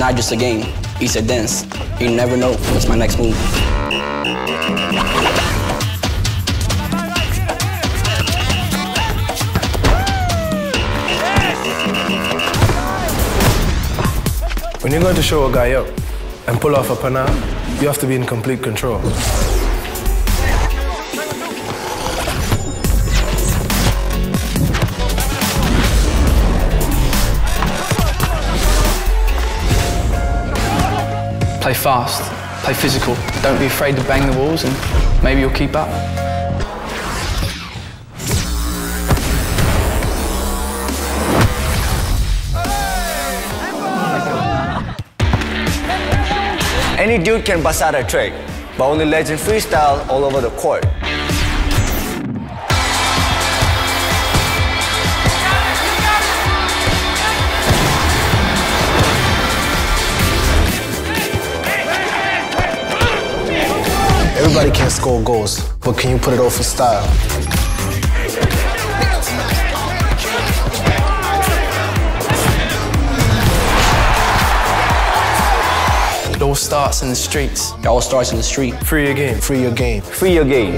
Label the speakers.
Speaker 1: not just a game, it's a dance. You never know what's my next move.
Speaker 2: When you're going to show a guy up and pull off a panna, you have to be in complete control.
Speaker 3: Play fast, play physical. Don't be afraid to bang the walls and maybe you'll keep up.
Speaker 4: Any dude can bust out a trick, but only legend freestyle all over the court.
Speaker 5: Everybody can score goals, but can you put it off in style?
Speaker 3: It all starts in the streets.
Speaker 1: It all starts in the street.
Speaker 2: Free your game.
Speaker 5: Free your game.
Speaker 4: Free your game.